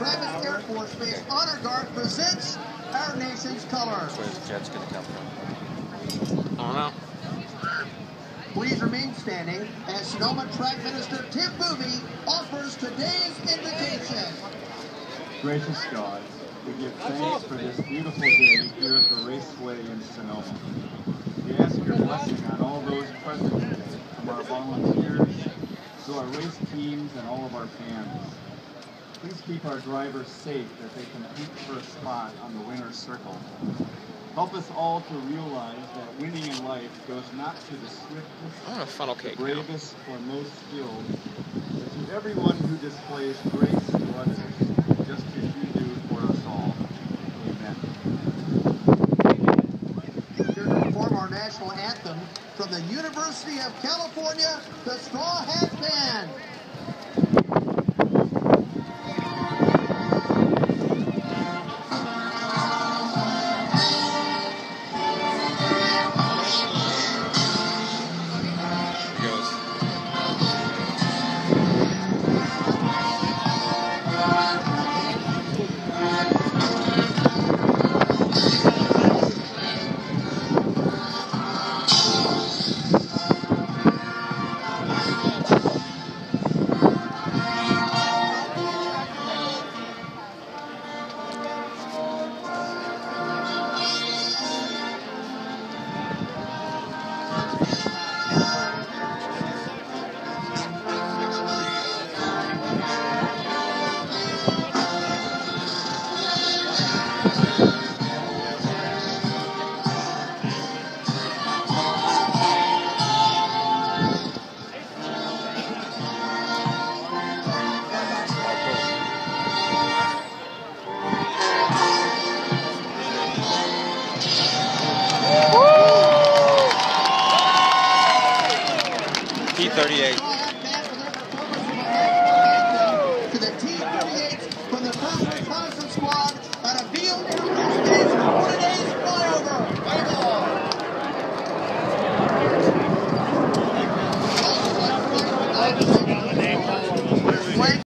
Travis Air Force Base Honor Guard presents our nation's colors. Where's the jet's going to come from? I don't know. Please remain standing as Sonoma Track Minister Tim Boovey offers today's invitation. Gracious God, we give thanks for this beautiful day here at the Raceway in Sonoma. We ask your blessing on all those present today, from our volunteers to our race teams and all of our fans. Please keep our drivers safe as they compete for a spot on the winner's circle. Help us all to realize that winning in life goes not to the swiftest, I want a funnel the cake now. bravest, or most skilled, but to everyone who displays grace to others, just as you do for us all. Amen. Here to perform our national anthem from the University of California, the Straw Hat Band. P38.